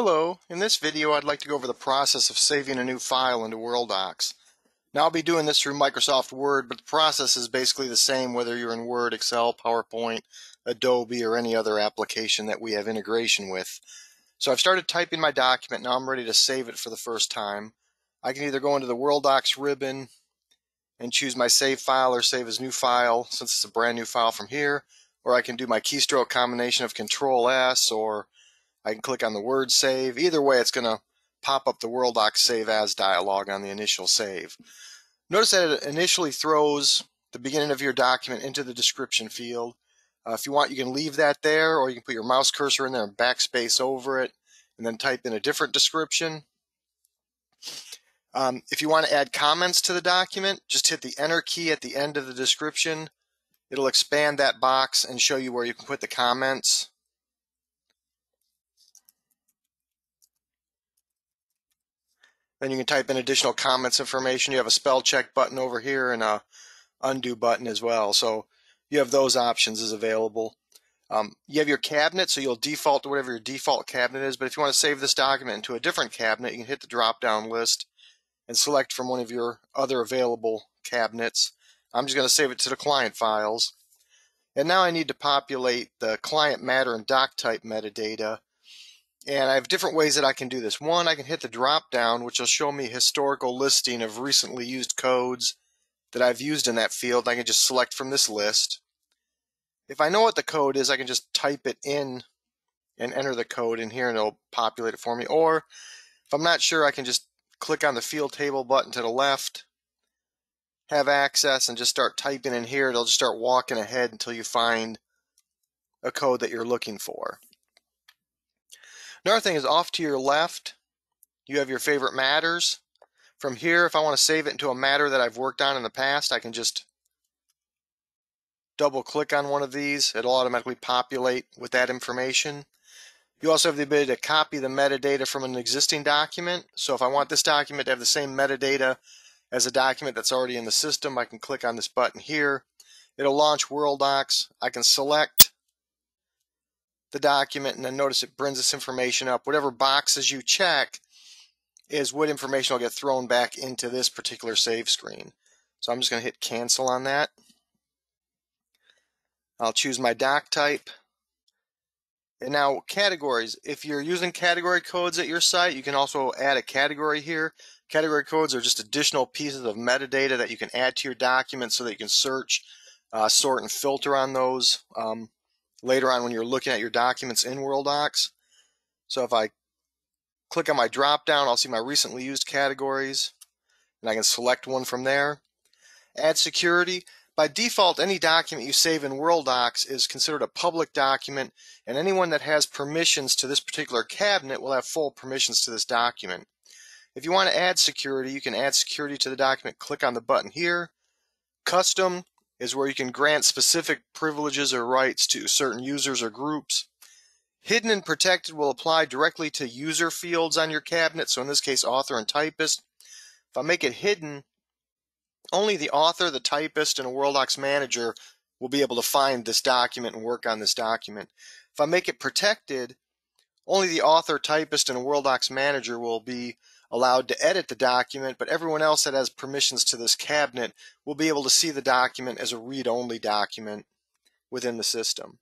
Hello, in this video I'd like to go over the process of saving a new file into Worldox. Now I'll be doing this through Microsoft Word, but the process is basically the same whether you're in Word, Excel, PowerPoint, Adobe, or any other application that we have integration with. So I've started typing my document, now I'm ready to save it for the first time. I can either go into the Worldox ribbon and choose my save file or save as new file since it's a brand new file from here, or I can do my keystroke combination of Control S or I can click on the word save. Either way, it's going to pop up the Worldox Save As dialog on the initial save. Notice that it initially throws the beginning of your document into the description field. Uh, if you want, you can leave that there, or you can put your mouse cursor in there and backspace over it, and then type in a different description. Um, if you want to add comments to the document, just hit the Enter key at the end of the description. It'll expand that box and show you where you can put the comments. Then you can type in additional comments information. You have a spell check button over here and a undo button as well. So you have those options as available. Um, you have your cabinet, so you'll default to whatever your default cabinet is. But if you want to save this document into a different cabinet, you can hit the drop down list and select from one of your other available cabinets. I'm just going to save it to the client files. And now I need to populate the client matter and doc type metadata and I have different ways that I can do this. One, I can hit the drop down, which will show me historical listing of recently used codes that I've used in that field. I can just select from this list. If I know what the code is, I can just type it in and enter the code in here and it'll populate it for me. Or if I'm not sure, I can just click on the field table button to the left, have access, and just start typing in here. It'll just start walking ahead until you find a code that you're looking for. Another thing is off to your left, you have your favorite matters. From here, if I want to save it into a matter that I've worked on in the past, I can just double click on one of these. It'll automatically populate with that information. You also have the ability to copy the metadata from an existing document. So if I want this document to have the same metadata as a document that's already in the system, I can click on this button here. It'll launch Worldox. I can select the document and then notice it brings this information up. Whatever boxes you check is what information will get thrown back into this particular save screen. So I'm just going to hit cancel on that. I'll choose my doc type. And now categories. If you're using category codes at your site, you can also add a category here. Category codes are just additional pieces of metadata that you can add to your document so that you can search, uh, sort, and filter on those. Um, later on when you're looking at your documents in Worldox. So if I click on my drop down, I'll see my recently used categories and I can select one from there. Add security. By default, any document you save in Worldox is considered a public document, and anyone that has permissions to this particular cabinet will have full permissions to this document. If you want to add security, you can add security to the document. Click on the button here. Custom, is where you can grant specific privileges or rights to certain users or groups. Hidden and protected will apply directly to user fields on your cabinet, so in this case, author and typist. If I make it hidden, only the author, the typist, and a Worldox manager will be able to find this document and work on this document. If I make it protected, only the author, typist, and a Worldox manager will be allowed to edit the document, but everyone else that has permissions to this cabinet will be able to see the document as a read-only document within the system.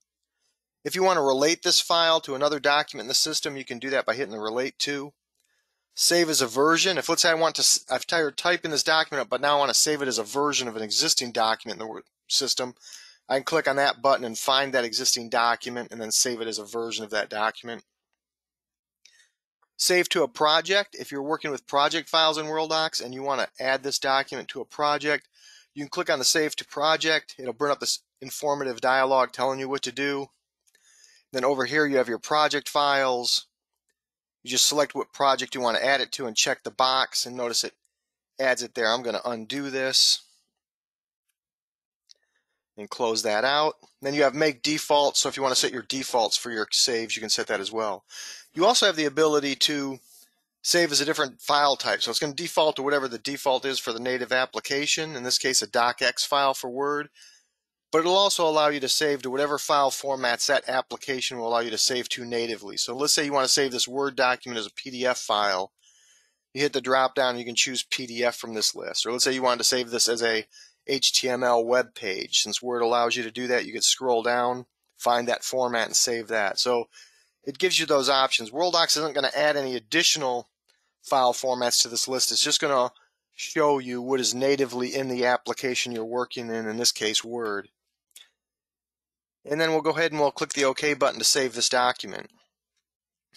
If you want to relate this file to another document in the system, you can do that by hitting the Relate To. Save as a version. If let's say I want to, I've tired typing this document up, but now I want to save it as a version of an existing document in the system, I can click on that button and find that existing document and then save it as a version of that document. Save to a project. If you're working with project files in Worldox and you want to add this document to a project, you can click on the Save to Project. It'll bring up this informative dialog telling you what to do. Then over here you have your project files. You just select what project you want to add it to and check the box and notice it adds it there. I'm going to undo this and close that out. Then you have make default. So if you want to set your defaults for your saves, you can set that as well. You also have the ability to save as a different file type. So it's going to default to whatever the default is for the native application. In this case, a docx file for Word. but it'll also allow you to save to whatever file formats that application will allow you to save to natively. So let's say you want to save this Word document as a PDF file. You hit the drop down, you can choose PDF from this list. Or let's say you wanted to save this as a HTML web page. Since Word allows you to do that, you could scroll down, find that format, and save that. So it gives you those options. Worldox isn't going to add any additional file formats to this list. It's just going to show you what is natively in the application you're working in, in this case, Word. And then we'll go ahead and we'll click the OK button to save this document.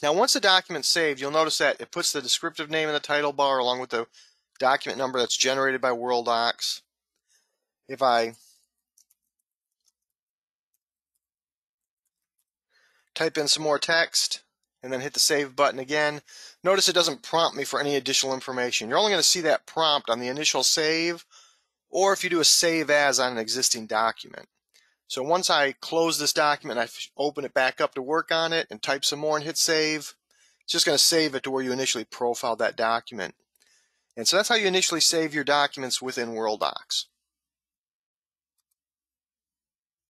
Now, once the document's saved, you'll notice that it puts the descriptive name in the title bar along with the document number that's generated by Worldox. If I type in some more text and then hit the save button again, notice it doesn't prompt me for any additional information. You're only going to see that prompt on the initial save or if you do a save as on an existing document. So once I close this document, I open it back up to work on it and type some more and hit save. It's just going to save it to where you initially profiled that document. And so that's how you initially save your documents within Worldox.